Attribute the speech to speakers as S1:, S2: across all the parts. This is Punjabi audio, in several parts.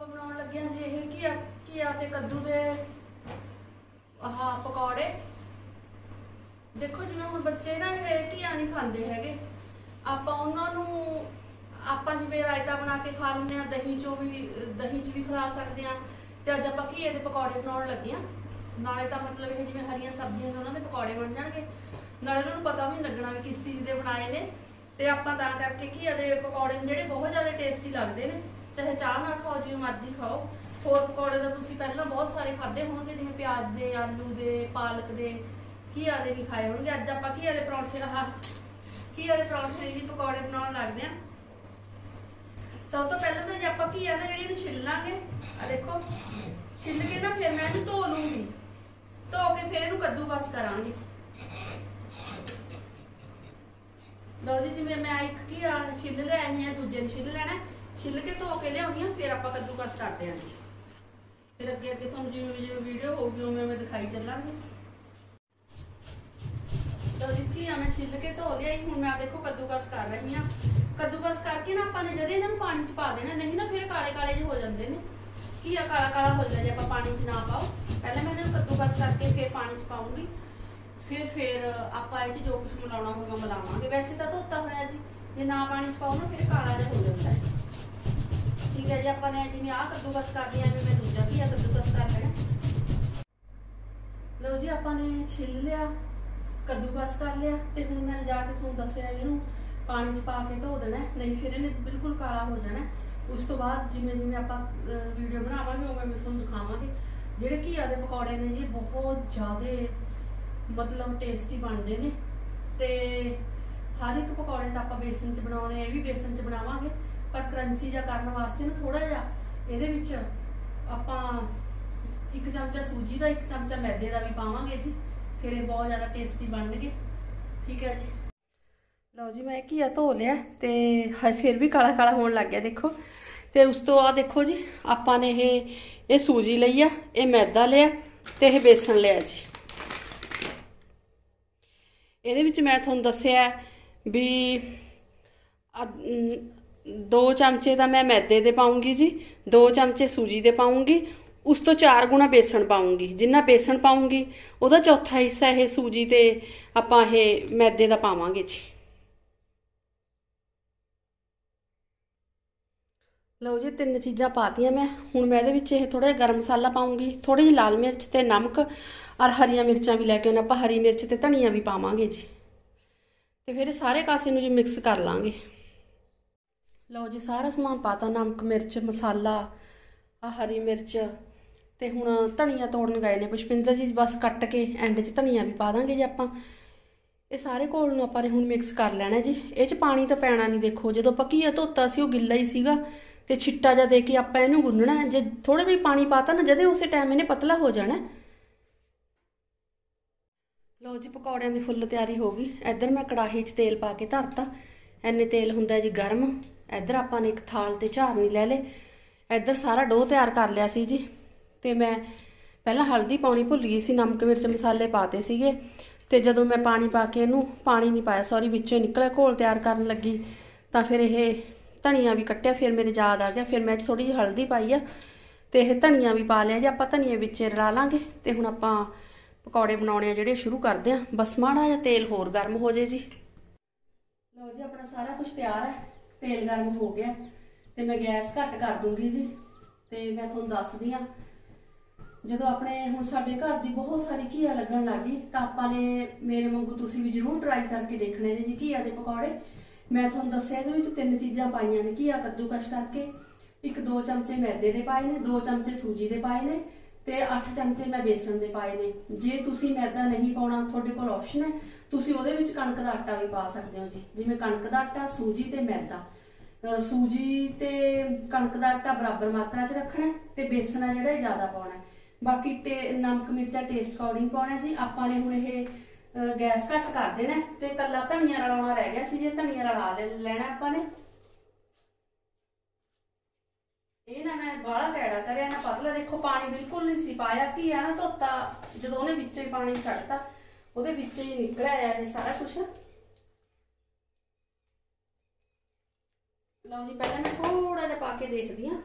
S1: ਆਪਾਂ ਬਣਾਉਣ ਲੱਗੇ ਹਾਂ ਜੀ ਇਹ ਘੀਆ ਘੀਆ ਤੇ ਕੱਦੂ ਦੇ, ਆਹ ਪਕੌੜੇ। ਦੇਖੋ ਜਿਵੇਂ ਹੁਣ ਬੱਚੇ ਨਾ ਇਹ ਘੀਆ ਨਹੀਂ ਖਾਂਦੇ ਹੈਗੇ। ਆਪਾਂ ਉਹਨਾਂ ਨੂੰ, ਆਪਾਂ ਜਿਵੇਂ ਰਾਇਤਾ ਬਣਾ ਕੇ ਖਾ ਲੈਂਦੇ ਆ ਦਹੀਂ ਚੋਂ ਵੀ, ਦਹੀਂ 'ਚ ਵੀ ਖਾ ਸਕਦੇ ਆ ਤੇ ਅੱਜ ਆਪਾਂ ਘੀਏ ਦੇ ਪਕੌੜੇ ਬਣਾਉਣ ਲੱਗੇ ਆ ਨਾਲੇ ਤਾਂ ਮਤਲਬ ਇਹ ਜਿਵੇਂ ਹਰੀਆਂ ਸਬਜ਼ੀਆਂ ਨੇ ਉਹਨਾਂ ਦੇ ਪਕੌੜੇ ਬਣ ਜਾਣਗੇ। ਨਾਲੇ ਉਹਨਾਂ ਨੂੰ ਪਤਾ ਵੀ ਨਹੀਂ ਲੱਗਣਾ ਵੀ ਕਿਸ ਚੀਜ਼ ਦੇ ਬਣਾਏ ਨੇ। ਤੇ ਆਪਾਂ ਤਾਂ ਕਰਕੇ ਘੀਆ ਦੇ ਪਕੌੜੇ ਜਿਹੜੇ ਬਹੁਤ ਜ਼ਿਆਦਾ ਟੇਸਟੀ ਲੱਗਦੇ ਨੇ। ਚਾਹੇ ਚਾਹ ਨਾਲ ਖਾਓ, ਜਿਵੇਂ ਮਰਜ਼ੀ ਖਾਓ। ਹੋਰ ਪਕੌੜੇ ਤਾਂ ਤੁਸੀਂ ਪਹਿਲਾਂ ਬਹੁਤ ਸਾਰੇ ਖਾਦੇ ਹੋਣਗੇ, ਜਿਵੇਂ ਪਿਆਜ਼ ਦੇ, ਆਲੂ ਦੇ, ਪਾਲਕ ਦੇ। ਘੀਆ ਦੇ ਵੀ ਖਾਏ ਹੋਣਗੇ? ਅੱਜ ਆਪਾਂ ਘੀਆ ਦੇ ਪਰੌਂਠੇ? ਆਹ ਘੀਆ ਦੇ ਪਰੌਂਠੇ ਦੀ ਪਕੌੜੇ ਬਣਾਉਣ ਲੱਗਦੇ ਆ ਸਭ ਤੋਂ ਪਹਿਲਾਂ ਤਾਂ ਜੇ ਆਪਾਂ ਘੀਆ ਨਾ, ਜਿਹੜੀ ਇਹਨੂੰ ਛਿੱਲ ਆ ਦੇਖੋ, ਛਿੱਲ ਕੇ ਨਾ ਫਿਰ ਮੈਂ ਇਹਨੂੰ ਧੋ ਲੂੰਗੀ। ਧੋ ਕੇ ਫਿਰ ਇਹਨੂੰ ਕੱਦੂਕਸ ਕਰਾਂਗੇ। ਲਓ ਜੀ, ਜਿਵੇਂ ਮੈਂ ਇੱਕ ਘੀਆ ਛਿੱਲ ਲਿਆ ਹੈ ਦੂਜੇ ਨੂੰ ਛਿੱਲ ਲੈਣਾ। ਛਿੱਲ ਕੇ ਧੋ ਕੇ ਲਿਆਉਣੀ ਫਿਰ ਆਪਾਂ ਕੱਦੂਕਸ ਕਰਦੇ ਆਂ। ਫਿਰ ਅੱਗੇ ਅੱਗੇ ਤੁਹਾਨੂੰ ਜਿਵੇਂ ਜਿਵੇਂ ਵੀਡੀਓ ਹੋਊਗੀ, ਉਵੇਂ ਮੈਂ ਦਿਖਾਈ ਚੱਲਾਂਗੀ। ਲਓ ਜੀ ਘੀਆ ਮੈਂ ਛਿੱਲ ਕੇ ਧੋ ਲਿਆ ਹੁਣ ਮੈਂ ਦੇਖੋ ਕੱਦੂਕਸ ਕਰ ਰਹੀ ਹਾਂ ਕੱਦੂਕਸ ਕਰਕੇ ਨਾ ਆਪਾਂ ਨੇ ਜਦੇ ਇਹਨਾਂ ਨੂੰ ਪਾਣੀ 'ਚ ਪਾ ਦੇਣਾ, ਨਹੀਂ ਨਾ ਫਿਰ ਕਾਲੇ ਕਾਲੇ ਜਿਹੇ ਹੋ ਜਾਂਦੇ ਨੇ। ਘੀਆ ਕਾਲਾ ਕਾਲਾ ਹੋ ਜਾਂਦਾ ਜੇ ਆਪਾਂ ਪਾਣੀ 'ਚ ਨਾ ਪਾਓ। ਪਹਿਲਾਂ ਮੈਂ ਇਹਨਾਂ ਨੂੰ ਕੱਦੂਕਸ ਕਰਕੇ ਫਿਰ ਪਾਣੀ 'ਚ ਪਾਉਂਗੀ। ਫਿਰ ਫਿਰ ਆਪਾਂ ਇਹ 'ਚ ਜੋ ਕੁਝ ਮਿਲਾਉਣਾ ਹੋਊਗਾ ਮਿਲਾਵਾਂਗੇ। ਵੈਸੇ ਤਾਂ ਧੋਤਾ ਹੋਇਆ ਜੀ। ਜੇ ਨਾ ਪਾਣੀ 'ਚ ਪਾਓ ਨਾ, ਫਿਰ ਕਾਲਾ ਜਿਹਾ ਹੋ ਜਾਂਦਾ ਹੈ। ਠੀਕ ਹੈ ਜੀ, ਆਪਾਂ ਨੇ ਜਿਵੇਂ ਆਹ ਕੱਦੂਕਸ ਕਰਦੇ ਆਂ ਮੈਂ ਦੂਜਾ ਘੀਆ ਕੱਦੂਕਸ ਕਰ ਲੈਣਾ। ਲਓ ਜੀ, ਆਪਾਂ ਨੇ ਛਿੱਲ ਲਿਆ, ਕੱਦੂਕਸ ਕਰ ਲਿਆ, ਤੇ ਹੁਣ ਮੈਂ ਜਾ ਕੇ ਤੁਹਾਨੂੰ ਦੱਸਿਆ ਵੀ ਇਹਨੂੰ ਪਾਣੀ 'ਚ ਪਾ ਕੇ ਧੋ ਦੇਣਾ ਨਹੀਂ ਫਿਰ ਇਹਨੇ ਬਿਲਕੁਲ ਕਾਲਾ ਹੋ ਜਾਣਾ ਉਸ ਤੋਂ ਬਾਅਦ ਜਿਵੇਂ ਜਿਵੇਂ ਆਪਾਂ ਵੀਡੀਓ ਬਣਾਵਾਂਗੇ, ਉਵੇਂ ਮੈਂ ਤੁਹਾਨੂੰ ਦਿਖਾਵਾਂਗੇ। ਜਿਹੜੇ ਘੀਆ ਦੇ ਪਕੌੜੇ ਨੇ ਜੀ ਬਹੁਤ ਜ਼ਿਆਦੇ ਮਤਲਬ ਟੇਸਟੀ ਬਣਦੇ ਨੇ। ਤੇ ਹਰ ਇੱਕ ਪਕੌੜੇ ਤਾਂ ਆਪਾਂ ਬੇਸਨ 'ਚ ਬਣਾਉਣੇ ਇਹ ਵੀ ਬੇਸਨ 'ਚ ਬਣਾਵਾਂਗੇ। ਪਰ ਕਰੰਚੀ ਜਾਂ ਕਰਨ ਵਾਸਤੇ ਨਾ ਥੋੜਾ ਜਿਹਾ ਇਹਦੇ ਵਿੱਚ ਆਪਾਂ ਇੱਕ ਚਮਚਾ ਸੂਜੀ ਦਾ, ਇੱਕ ਚਮਚਾ ਮੈਦੇ ਦਾ ਵੀ ਪਾਵਾਂਗੇ ਜੀ। ਫਿਰ ਇਹ ਬਹੁਤ ਜ਼ਿਆਦਾ ਟੇਸਟੀ ਬਣਨਗੇ। ਠੀਕ ਹੈ ਜੀ। ਲਓ ਜੀ, ਮੈਂ ਘੀਆ ਧੋ ਲਿਆ ਤੇ ਫਿਰ ਵੀ ਕਾਲਾ ਕਾਲਾ ਹੋਣ ਲੱਗ ਗਿਆ, ਦੇਖੋ। ਤੇ ਉਸ ਤੋਂ ਆ ਦੇਖੋ ਜੀ, ਆਪਾਂ ਨੇ ਇਹ ਇਹ ਸੂਜੀ ਲਈ ਆ, ਇਹ ਮੈਦਾ ਲਿਆ ਤੇ ਇਹ ਬੇਸਣ ਲਿਆ ਜੀ। ਇਹਦੇ ਵਿੱਚ ਮੈਂ ਤੁਹਾਨੂੰ ਦੱਸਿਆ ਵੀ ਦੋ ਚਮਚੇ ਤਾਂ ਮੈਂ ਮੈਦੇ ਦੇ ਪਾਉਂਗੀ ਜੀ, ਦੋ ਚਮਚੇ ਸੂਜੀ ਦੇ ਪਾਉਂਗੀ, ਉਸ ਤੋਂ 4 ਗੁਣਾ ਬੇਸਣ ਪਾਉਂਗੀ, ਜਿੰਨਾ ਬੇਸਣ ਪਾਉਂਗੀ, ਉਹਦਾ ਚੌਥਾ ਹਿੱਸਾ ਇਹ ਸੂਜੀ ਤੇ ਆਪਾਂ ਇਹ ਮੈਦੇ ਦਾ ਪਾਵਾਂਗੇ ਜੀ। ਲਓ ਜੀ, ਤਿੰਨ ਚੀਜ਼ਾਂ ਪਾਤੀਆਂ ਮੈਂ, ਹੁਣ ਮੈਂ ਇਹਦੇ ਵਿੱਚ ਇਹ ਥੋੜਾ ਜਿਹਾ ਗਰਮ ਮਸਾਲਾ ਪਾਉਂਗੀ ਥੋੜੀ ਜਿਹੀ ਲਾਲ ਮਿਰਚ ਤੇ ਨਮਕ, ਔਰ ਹਰੀਆਂ ਮਿਰਚਾਂ ਵੀ ਲੈ ਕੇ ਉਹਨਾਂ ਆਪਾਂ ਹਰੀ ਮਿਰਚ ਤੇ ਧਨੀਆ ਵੀ ਪਾਵਾਂਗੇ ਜੀ। ਤੇ ਫਿਰ ਸਾਰੇ ਕਾਸੇ ਨੂੰ ਜੀ ਮਿਕਸ ਕਰ ਲਾਂਗੇ। ਲਓ ਜੀ, ਸਾਰਾ ਸਮਾਨ ਪਾਤਾ, ਨਮਕ, ਮਿਰਚ, ਮਸਾਲਾ ਆ ਹਰੀ ਮਿਰਚ ਤੇ ਹੁਣ ਧਨੀਆ ਤੋੜਨ ਗਏ ਨੇ ਪੁਸ਼ਪਿੰਦਰ ਜੀ, ਬਸ ਕੱਟ ਕੇ ਐਂਡ 'ਚ ਧਨੀਆ ਵੀ ਪਾ ਦਾਂਗੇ ਜੀ ਆਪਾਂ। ਇਹ ਸਾਰੇ ਘੋਲ ਨੂੰ ਆਪਾਂ ਨੇ ਹੁਣ ਮਿਕਸ ਕਰ ਲੈਣਾ ਜੀ। ਇਹ 'ਚ ਪਾਣੀ ਤਾਂ ਪੈਣਾ ਨਹੀਂ ਦੇਖੋ, ਜਦੋਂ ਪੱਕੀਆ ਧੋਤਾ ਸੀ, ਉਹ ਗਿੱਲਾ ਹੀ ਸੀਗਾ ਤੇ ਛਿੱਟਾ ਜਿਹਾ ਦੇ ਕੇ ਆਪਾਂ ਇਹਨੂੰ ਗੁੰਨਣਾ ਹੈ। ਜੇ ਥੋੜਾ ਜਿਹਾ ਪਾਣੀ ਪਾਤਾ ਨਾ, ਜਦੇ ਉਸੇ ਟਾਈਮ ਇਹਨੇ ਪਤਲਾ ਹੋ ਜਾਣਾ ਲਓ ਜੀ, ਪਕੌੜਿਆਂ ਦੀ ਫੁੱਲ ਤਿਆਰੀ ਹੋ ਗਈ। ਇੱਧਰ ਮੈਂ ਕੜਾਹੀ 'ਚ ਤੇਲ ਪਾ ਕੇ ਧਰਤਾ। ਐਨੇ ਤੇਲ ਹੁੰਦਾ ਜੀ ਗਰਮ। ਇੱਧਰ ਆਪਾਂ ਨੇ ਇੱਕ ਥਾਲ ਤੇ ਝਾਰਨੀ ਲੈ ਲੇ ਇੱਧਰ ਸਾਰਾ ਡੋ ਤਿਆਰ ਕਰ ਲਿਆ ਸੀ ਜੀ। ਤੇ ਮੈਂ ਪਹਿਲਾਂ ਹਲਦੀ ਪਾਉਣੀ ਭੁੱਲ ਗਈ ਸੀ, ਨਮਕ, ਮਿਰਚ, ਮਸਾਲੇ ਪਾਤੇ ਸੀਗੇ। ਤੇ ਜਦੋਂ ਮੈਂ ਪਾਣੀ ਪਾ ਕੇ ਇਹਨੂੰ ਪਾਣੀ ਨਹੀਂ ਪਾਇਆ ਸੌਰੀ ਵਿੱਚੋਂ ਨਿਕਲਿਆ, ਘੋਲ ਤਿਆਰ ਕਰਨ ਲੱਗੀ। ਤਾਂ ਫਿਰ ਇਹ ਧਨੀਆ ਵੀ ਕੱਟਿਆ, ਫਿਰ ਮੇਰੇ ਯਾਦ ਆ ਗਿਆ, ਫਿਰ ਮੈਂ ਥੋੜੀ ਜਿਹੀ ਹਲਦੀ ਪਾਈ ਆ। ਤੇ ਇਹ ਧਨੀਆ ਵੀ ਪਾ ਲਿਆ ਜੀ, ਆਪਾਂ ਧਨੀਆ ਵਿੱਚ ਰਲਾ ਲਾਂਗੇ। ਤੇ ਹੁਣ ਆਪਾਂ ਪਕੌੜੇ ਬਣਾਉਣੇ ਆ ਜਿਹੜੇ ਸ਼ੁਰੂ ਕਰਦੇ ਆ। ਬਸ ਮਾੜਾ ਜਿਹਾ ਤੇਲ ਹੋਰ ਗਰਮ ਹੋ ਜੇ ਜੀ। ਲਓ ਜੀ, ਆਪਣਾ ਸਾਰਾ ਕੁਝ ਤਿਆਰ ਹੈ ਤੇਲ ਗਰਮ ਹੋ ਗਿਆ। ਤੇ ਮੈਂ ਗੈਸ ਘੱਟ ਕਰ ਦੂੰਗੀ ਜੀ। ਤੇ ਮੈਂ ਤੁਹਾਨੂੰ ਦੱਸਦੀ ਆ ਜਦੋਂ ਆਪਣੇ ਹੁਣ ਸਾਡੇ ਘਰ ਦੀ ਬਹੁਤ ਸਾਰੀ ਘੀਆ ਲੱਗਣ ਲੱਗੀ ਤਾਂ ਆਪਾਂ ਨੇ ਮੇਰੇ ਵਾਂਗੂ ਤੁਸੀਂ ਵੀ ਜ਼ਰੂਰ ਟਰਾਈ ਕਰਕੇ ਦੇਖਣੇ ਨੇ ਜੀ ਘੀਆ ਦੇ ਪਕੌੜੇ। ਮੈਂ ਤੁਹਾਨੂੰ ਦੱਸਿਆ ਇਹਦੇ ਵਿੱਚ ਤਿੰਨ ਚੀਜ਼ਾਂ ਪਾਈਆਂ ਨੇ, ਘੀਆ ਕੱਦੂਕਸ਼ ਕਰਕੇ। ਇੱਕ ਦੋ ਚਮਚੇ ਮੈਦੇ ਦੇ ਪਾਏ ਨੇ, ਦੋ ਚਮਚੇ ਸੂਜੀ ਦੇ ਪਾਏ ਨੇ ਤੇ 8 ਚਮਚੇ ਮੈਂ ਬੇਸਣ ਦੇ ਪਾਏ ਨੇ। ਜੇ ਤੁਸੀਂ ਮੈਦਾ ਨਹੀਂ ਪਾਉਣਾ, ਤੁਹਾਡੇ ਕੋਲ ਆਪਸ਼ਨ ਹੈ। ਤੁਸੀਂ ਉਹਦੇ ਵਿੱਚ ਕਣਕ ਦਾ ਆਟਾ ਵੀ ਪਾ ਸਕਦੇ ਹੋ ਜੀ। ਜਿਵੇਂ ਕਣਕ ਦਾ ਆਟਾ, ਸੂਜੀ ਤੇ ਮੈਦਾ। ਸੂਜੀ ਤੇ ਕਣਕ ਦਾ ਆਟਾ ਬਰਾਬਰ ਮਾਤਰਾ 'ਚ ਰੱਖਣਾ ਤੇ ਬੇਸਣ ਆ ਜਿਹੜਾ ਜ਼ਿਆਦਾ ਪਾਉਣਾ ਬਾਕੀ ਤੇ ਨਮਕ, ਮਿਰਚਾਂ ਟੇਸਟ ਅਕੋਰਡਿੰਗ ਪਾਉਣਾ ਜੀ। ਆਪਾਂ ਨੇ ਹੁਣ ਇਹ ਗੈਸ ਘੱਟ ਕਰ ਦੇਣਾ ਤੇ ਕੱਲਾ ਧਨੀਆ ਰਲਾਉਣਾ ਰਹਿ ਗਿਆ ਸੀ ਜੇ ਧਨੀਆ ਰਲਾ ਲੈਣਾ ਆਪਾਂ ਨੇ। ਇਹ ਨਾ ਮੈਂ ਬਾਹਲਾ ਕੈੜਾ ਕਰਿਆ, ਨਾ ਪਤਲਾ ਦੇਖੋ, ਪਾਣੀ ਬਿਲਕੁਲ ਨਹੀਂ ਸੀ ਪਾਇਆ। ਕੀ ਆ ਨਾ ਧੋਤਾ, ਜਦੋਂ ਉਹਨੇ ਵਿੱਚੇ ਹੀ ਪਾਣੀ ਛੱਡਤਾ, ਉਹਦੇ ਵਿੱਚ ਹੀ ਨਿਕਲਿਆ ਆ ਇਹ ਸਾਰਾ ਕੁਝ ਲਓ ਜੀ, ਪਹਿਲਾਂ ਮੈਂ ਥੋੜਾ ਜਿਹਾ ਪਾ ਕੇ ਦੇਖਦੀ ਆ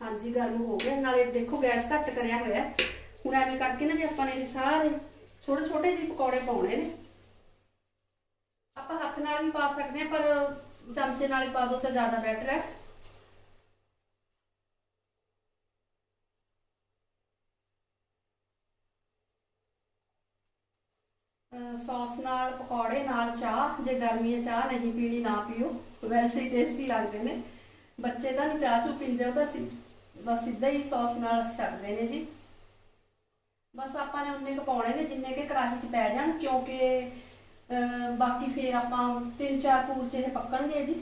S1: ਹਾਂਜੀ, ਗਰਮ ਹੋ ਗਿਆ। ਨਾਲੇ ਦੇਖੋ, ਗੈਸ ਘੱਟ ਕਰਿਆ ਹੋਇਆ ਹੁਣ ਐਵੇਂ ਕਰਕੇ ਨਾ ਜੇ ਆਪਾਂ ਨੇ ਇਹ ਸਾਰੇ ਛੋਟੇ ਛੋਟੇ ਜਿਹੇ ਪਕੌੜੇ ਪਾਉਣੇ ਨੇ। ਆਪਾਂ ਹੱਥ ਨਾਲ ਵੀ ਪਾ ਸਕਦੇ ਆ ਪਰ ਚਮਚੇ ਨਾਲ ਹੀ ਪਾ ਦੋ ਤਾਂ ਜ਼ਿਆਦਾ ਬੈਟਰ ਹੈ। ਸੌਸ ਨਾਲ, ਪਕੌੜੇ ਨਾਲ ਚਾਹ, ਜੇ ਗਰਮੀ ਹੈ ਚਾਹ ਨਹੀਂ ਪੀਣੀ, ਨਾ ਪੀਓ। ਵੈਸੇ ਹੀ ਟੇਸਟੀ ਲੱਗਦੇ ਨੇ। ਬੱਚੇ ਤਾਂ ਚਾਹ ਚੂ ਪੀਂਦੇ, ਉਹ ਤਾਂ ਬਸ ਸਿੱਧਾ ਹੀ ਸੌਸ ਨਾਲ ਛਕਦੇ ਨੇ ਜੀ। ਬਸ ਆਪਾਂ ਨੇ ਉਨੇ ਕੁ ਪਾਉਣੇ ਨੇ, ਜਿੰਨੇ ਕਿ ਕੜਾਹੀ 'ਚ ਪੈ ਜਾਣ, ਕਿਉਂਕਿ ਬਾਕੀ ਫੇਰ ਆਪਾਂ ਤਿੰਨ ਚਾਰ ਪੂਰਚੇ ਇਹ ਪੱਕਣਗੇ ਜੀ।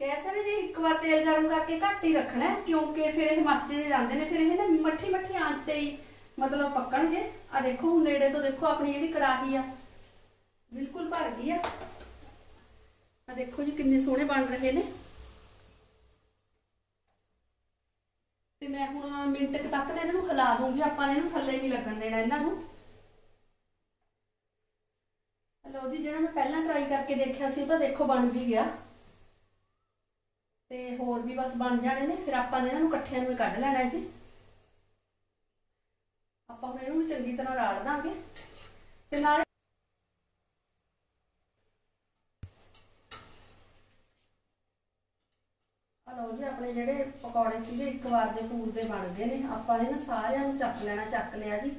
S1: ਕੈਸਰੇ ਜੀ, ਇੱਕ ਵਾਰ ਤੇਲ ਗਰਮ ਕਰਕੇ ਘੱਟ ਹੀ ਰੱਖਣਾ, ਕਿਉਂਕਿ ਫਿਰ ਇਹ ਮੱਚ ਜਾਂਦੇ ਨੇ, ਫਿਰ ਇਹ ਨਾ ਮੱਠੀ ਮੱਠੀ ਆਂਚ ਤੇ ਹੀ ਮਤਲਬ ਪੱਕਣਗੇ। ਆ ਦੇਖੋ, ਹੁਣ ਨੇੜੇ ਤੋਂ ਦੇਖੋ, ਆਪਣੀ ਜਿਹੜੀ ਕੜਾਹੀ ਆ, ਬਿਲਕੁਲ ਭਰ ਗਈ ਆ। ਆ ਦੇਖੋ ਜੀ, ਕਿੰਨੇ ਸੋਹਣੇ ਬਣ ਰਹੇ ਨੇ। ਤੇ ਮੈਂ ਹੁਣ ਮਿੰਟ ਤੱਕ ਨਾ ਇਹਨਾਂ ਨੂੰ ਹਿਲਾ ਦੂੰਗੀ, ਆਪਾਂ ਨੇ ਇਹਨੂੰ ਥੱਲੇ ਨਹੀਂ ਲੱਗਣ ਦੇਣਾ ਇਹਨਾਂ ਨੂੰ। ਲਓ ਜੀ, ਜਿਹੜਾ ਮੈਂ ਪਹਿਲਾਂ ਟਰਾਈ ਕਰਕੇ ਦੇਖਿਆ ਸੀ ਤਾਂ ਦੇਖੋ ਬਣ ਵੀ ਗਿਆ। ਤੇ ਹੋਰ ਵੀ ਬਸ ਬਣ ਜਾਣੇ ਨੇ, ਫਿਰ ਆਪਾਂ ਨੇ ਇਹਨਾਂ ਨੂੰ ਇਕੱਠਿਆਂ ਨੂੰ ਕੱਢ ਲੈਣਾ ਜੀ। ਆਪਾਂ ਹੁਣ ਇਹਨੂੰ ਵੀ ਚੰਗੀ ਤਰ੍ਹਾਂ ਰਾੜ ਦਾਂਗੇ ਤੇ ਨਾਲੇ ਲਓ ਜੀ, ਆਪਣੇ ਜਿਹੜੇ ਪਕੌੜੇ ਸੀਗੇ ਇੱਕ ਵਾਰ ਦੇ ਪੂਰ ਦੇ ਬਣ ਗਏ ਨੇ। ਆਪਾਂ ਨੇ ਨਾ ਸਾਰਿਆਂ ਨੂੰ ਚੱਕ ਲੈਣਾ, ਚੱਕ ਲਿਆ ਜੀ।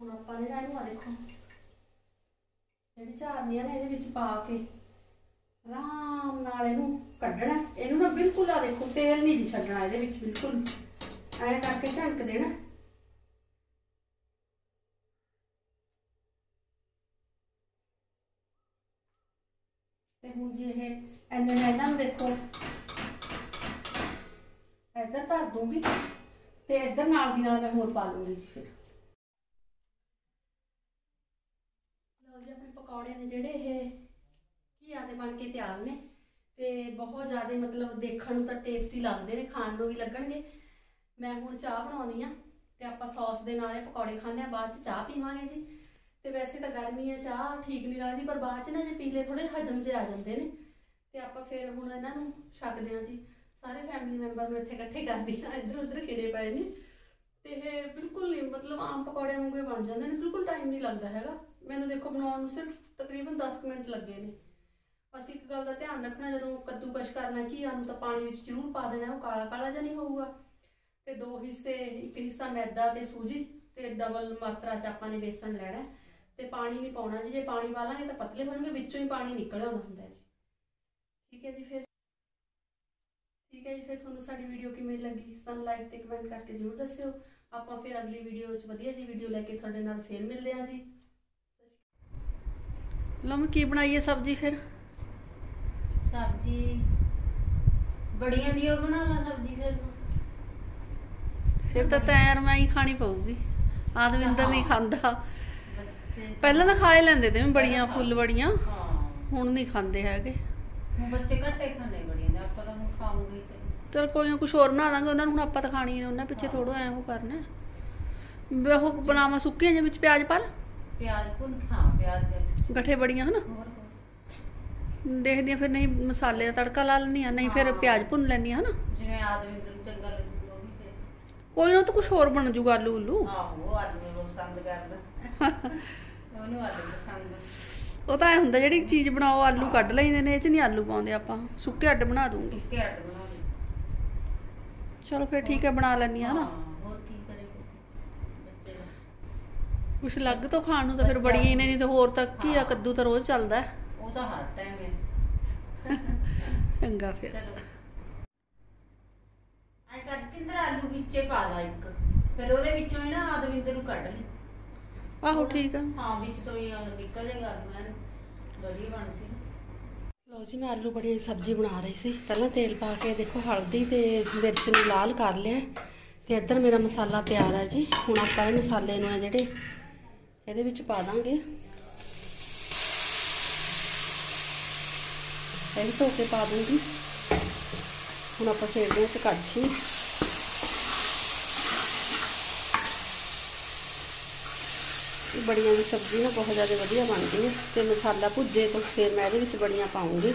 S1: ਹੁਣ ਆਪਾਂ ਨੇ ਨਾ ਇਹਨੂੰ ਆ ਦੇਖੋ, ਜਿਹੜੀ ਝਾਰਨੀਆਂ ਨੇ ਇਹਦੇ ਵਿੱਚ ਪਾ ਕੇ ਆਰਾਮ ਨਾਲ ਇਹਨੂੰ ਕੱਢਣਾ। ਇਹਨੂੰ ਨਾ ਬਿਲਕੁਲ ਆ ਦੇਖੋ, ਤੇਲ ਨਹੀਂ ਜੀ ਛੱਡਣਾ ਇਹਦੇ ਵਿੱਚ, ਬਿਲਕੁਲ। ਐਂ ਕਰਕੇ ਝਣਕ ਦੇਣਾ ਤੇ ਹੁਣ ਜੀ ਇਹ ਐਨੇ ਮੈਂ ਇਹਨਾਂ ਨੂੰ ਦੇਖੋ। ਇੱਧਰ ਧਰ ਦੂੰਗੀ ਤੇ ਇੱਧਰ ਨਾਲ ਦੀ ਨਾਲ ਮੈਂ ਹੋਰ ਪਾ ਲੂੰਗੀ ਜੀ ਫਿਰ। ਲਓ ਜੀ, ਆਪਣੇ ਪਕੌੜੇ ਨੇ ਜਿਹੜੇ ਇਹ ਘੀਆ ਦੇ ਬਣ ਕੇ ਤਿਆਰ ਨੇ ਤੇ ਬਹੁਤ ਜ਼ਿਆਦਾ ਮਤਲਬ ਦੇਖਣ ਨੂੰ ਤਾਂ ਟੇਸਟੀ ਲੱਗਦੇ ਨੇ, ਖਾਣ ਨੂੰ ਵੀ ਲੱਗਣਗੇ। ਮੈਂ ਹੁਣ ਚਾਹ ਬਣਾਉਣੀ ਆ ਤੇ ਆਪਾਂ ਸੌਸ ਦੇ ਨਾਲ ਇਹ ਪਕੌੜੇ ਖਾਣੇ ਆ, ਬਾਅਦ ਚ ਚਾਹ ਪੀਵਾਂਗੇ ਜੀ। ਤੇ ਵੈਸੇ ਤਾਂ ਗਰਮੀ ਹੈ ਚਾਹ ਠੀਕ ਨਹੀਂ ਲੱਗਦੀ, ਪਰ ਬਾਅਦ ਚ ਨਾ ਜੇ ਪੀਲੇ ਲਏ ਥੋੜੇ ਹਜਮ ਜੇ ਆ ਜਾਂਦੇ ਨੇ, ਤੇ ਆਪਾਂ ਫਿਰ ਹੁਣ ਇਹਨਾਂ ਨੂੰ ਛਕਦੇ ਹਾਂ ਜੀ। ਸਾਰੇ ਫੈਮਿਲੀ ਮੈਂਬਰ ਨੂੰ ਇੱਥੇ ਇਕੱਠੇ ਕਰਦੀ ਆ ਇੱਧਰ ਉੱਧਰ ਖਿੜੇ ਪਏ ਨੇ। ਤੇ ਇਹ ਬਿਲਕੁਲ ਨਹੀਂ ਮਤਲਬ ਆਮ ਪਕੌੜੇ ਵਾਂਗੂ ਬਣ ਜਾਂਦੇ ਨੇ, ਬਿਲਕੁਲ ਟਾਈਮ ਨਹੀਂ ਲੱਗਦਾ ਹੈਗਾ। ਮੈਨੂੰ ਦੇਖੋ ਬਣਾਉਣ ਨੂੰ ਸਿਰਫ ਤਕਰੀਬਨ 10 ਕੁ ਮਿੰਟ ਲੱਗੇ ਨੇ। ਬਸ ਇੱਕ ਗੱਲ ਦਾ ਧਿਆਨ ਰੱਖਣਾ, ਜਦੋਂ ਕੱਦੂਕਸ਼ ਕਰਨਾ ਘੀਆ ਨੂੰ ਤਾਂ ਪਾਣੀ ਵਿੱਚ ਜ਼ਰੂਰ ਪਾ ਦੇਣਾ, ਉਹ ਕਾਲਾ ਕਾਲਾ ਜਿਹਾ ਨਹੀਂ ਹੋਊਗਾ। ਤੇ ਦੋ ਹਿੱਸੇ, ਇੱਕ ਹਿੱਸਾ ਮੈਦਾ ਤੇ ਸੂਜੀ, ਤੇ ਡਬਲ ਮਾਤਰਾ ਚ ਆਪਾਂ ਨੇ ਬੇਸਣ ਲੈਣਾ। ਤੇ ਪਾਣੀ ਨਹੀਂ ਪਾਉਣਾ ਜੀ ਜੇ ਪਾਣੀ ਪਾਲਾਂਗੇ ਤਾਂ ਪਤਲੇ ਹੋਣਗੇ ਵਿੱਚੋਂ ਹੀ ਪਾਣੀ ਨਿਕਲ ਆਉਂਦਾ ਹੁੰਦਾ ਹੈ ਜੀ। ਠੀਕ ਹੈ ਜੀ ਫਿਰ? ਠੀਕ ਹੈ ਜੀ ਫਿਰ ਤੁਹਾਨੂੰ ਸਾਡੀ ਵੀਡੀਓ ਕਿਵੇਂ ਲੱਗੀ? ਸਾਨੂੰ ਲਾਈਕ ਤੇ ਕਮੈਂਟ ਕਰਕੇ ਜ਼ਰੂਰ ਦੱਸਿਓ। ਆਪਾਂ ਫਿਰ ਅਗਲੀ ਵੀਡੀਓ ਵਿੱਚ ਵਧੀਆ ਜੀ ਵੀਡੀਓ ਲੈ ਕੇ ਤੁਹਾਡੇ ਨਾਲ ਫੇਰ ਮਿਲਦੇ ਹਾਂ ਜੀ। ਲਓ ਮੈਂ ਕੀ ਬਣਾਈਏ ਸਬਜ਼ੀ ਫਿਰ?
S2: ਸਬਜ਼ੀ ਬੜੀਆਂ ਦੀ ਉਹ ਬਣਾ ਲਾ ਸਬਜ਼ੀ ਫਿਰ।
S1: ਫਿਰ ਤਾਂ ਤੈਰ ਮੈਂ ਹੀ ਖਾਣੀ ਪਊਗੀ। ਆਦਵਿੰਦਰ ਨਹੀਂ ਖਾਂਦਾ। ਪਹਿਲਾਂ ਤਾਂ ਖਾ ਹੀ ਲੈਂਦੇ ਤੇ ਬੜੀਆਂ ਫੁੱਲ ਬੜੀਆਂ। ਹੁਣ ਨਹੀਂ ਖਾਂਦੇ ਹੈਗੇ।
S2: ਹੁਣ ਬੱਚੇ ਘੱਟੇ ਖਾਣੇ ਬੜੀਆਂ ਨੇ ਆਪਾਂ ਤਾਂ ਹੁਣ ਖਾਵਾਂਗੇ ਤੇ।
S1: ਚਲ ਕੋਈ ਨਾ ਕੁਝ ਹੋਰ ਬਣਾ ਦਾਂਗੇ ਉਹਨਾਂ ਨੂੰ ਹੁਣ ਆਪਾਂ ਤਾਂ ਖਾਣੀ ਨੇ ਉਹਨਾਂ ਪਿੱਛੇ ਥੋੜਾ ਐ ਉਹ ਕਰਨਾ। ਉਹ ਬਣਾਵਾਂ ਸੁੱਕੀਆਂ ਜਿਹੇ ਵਿੱਚ ਪਿਆਜ਼ ਪਾ ਲਾ।
S2: ਪਿਆਜ਼ ਭੁੰਨ ਹਾਂ ਪਿਆਜ਼ ਦੇ
S1: ਗੱਠੇ ਬੜੀਆਂ ਹਨਾ। ਦੇਖਦੀ ਫਿਰ ਨਹੀਂ ਮਸਾਲੇ ਦਾ ਤੜਕਾ ਲਾ ਲੈਣੀ ਆ ਨਹੀਂ ਫਿਰ। ਪਿਆਜ਼ ਭੁੰਨ ਲੈਣੀ ਆ ਹਨਾ?
S2: ਜਿਵੇਂ ਆਦਮਿੰਦਰ ਨੂੰ ਚੰਗਾ ਲੱਗੂਗਾ ਉਹ ਵੀ ਫਿਰ।
S1: ਕੋਈ ਨਾ ਤਾਂ ਕੁਝ ਹੋਰ ਬਣ ਜੂਗਾ ਆਲੂ ਉਲੂ
S2: ਆਹੋ ਆਦਮੀ ਉਹ ਪਸੰਦ ਕਰਦਾ ਉਹਨੂੰ ਆਲੂ ਪਸੰਦ
S1: ਉਹ ਤਾਂ ਐ ਹੁੰਦਾ ਜਿਹੜੀ ਚੀਜ਼ ਬਣਾਓ ਆਲੂ ਕੱਢ ਲੈਂਦੇ ਨੇ ਇਹ ਚ ਨਹੀਂ ਆਲੂ ਪਾਉਂਦੇ ਆਪਾਂ। ਸੁੱਕੇ ਅੱਡ ਬਣਾ ਦੂੰਗੀ।
S2: ਸੁੱਕੇ ਅੱਡ ਬਣਾ ਲਈ
S1: ਚਲੋ ਫਿਰ ਠੀਕ ਹੈ ਬਣਾ ਲੈਣੀ ਆ
S2: ਹਾਂ, ਹੋਰ ਕੀ ਕਰੇ ਬੱਚੇ ਦਾ।
S1: ਕੁਛ ਲੱਗ ਤੋਂ ਖਾਣ ਨੂੰ ਤਾਂ ਫਿਰ ਬੜੀਆਂ ਹੀ ਨੇ ਨਹੀਂ ਤਾਂ ਹੋਰ ਤਾਂ ਕੀ ਆ ਕੱਦੂ ਤਾਂ ਰੋਜ਼ ਚੱਲਦਾ। ਹੈ।
S2: ਉਹ ਤਾਂ ਹਰ ਟਾਈਮ ਹੈ
S1: ਚੰਗਾ ਫਿਰ।
S2: ਚਲੋ। ਆਈ ਕੱਟ ਕਿੰਦਰ ਆਲੂ ਵਿੱਚੇ ਪਾ ਲਾ ਇੱਕ। ਫਿਰ ਉਹਦੇ ਵਿੱਚੋਂ ਹੀ ਨਾ ਆਦਵਿੰਦਰ ਨੂੰ ਕੱਢ ਲਈ।
S1: ਆਹੋ ਠੀਕ ਆ।
S2: ਹਾਂ ਵਿੱਚ ਤੋਂ ਹੀ ਨਿਕਲ ਜਾਏਗਾ ਆਲੂ ਐਨ ਵਧੀਆ ਬਣਦੀ।
S1: ਲਓ ਜੀ ਮੈਂ ਆਲੂ ਬੜੀ ਸਬਜ਼ੀ ਬਣਾ ਰਹੀ ਸੀ। ਪਹਿਲਾਂ ਤੇਲ ਪਾ ਕੇ ਦੇਖੋ ਹਲਦੀ ਤੇ ਮਿਰਚ ਨੂੰ ਲਾਲ ਕਰ ਲਿਆ। ਤੇ ਇੱਧਰ ਮੇਰਾ ਮਸਾਲਾ ਤਿਆਰ ਹੈ ਜੀ। ਹੁਣ ਆਪਾਂ ਇਹ ਮਸਾਲੇ ਨੂੰ ਆ ਜਿਹੜੇ ਇਹਦੇ ਵਿੱਚ ਪਾ ਦਾਂਗੇ। ਇਹ ਧੋ ਕੇ ਪਾ ਦੂੰਗੀ। ਹੁਣ ਆਪਾਂ ਫੇਰਦੇ ਹਾਂ ਤੇ ਕੜਛੀ बड़िया की सब्ज़ी ना बहुत ज़्यादा वजिए बनती है तो मसाला भुजे तो फिर मैं ये बड़िया पाऊँगी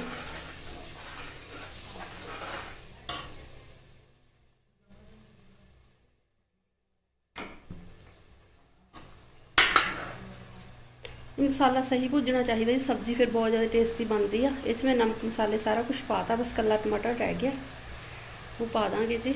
S1: मसाला सही भुजना चाहिए जी सब्ज़ी फिर बहुत ज़्यादा टेस्टी बनती है इसमें नमक मसाले सारा कुछ पाता बस कला टमाटर रह गया वो पा देंगे जी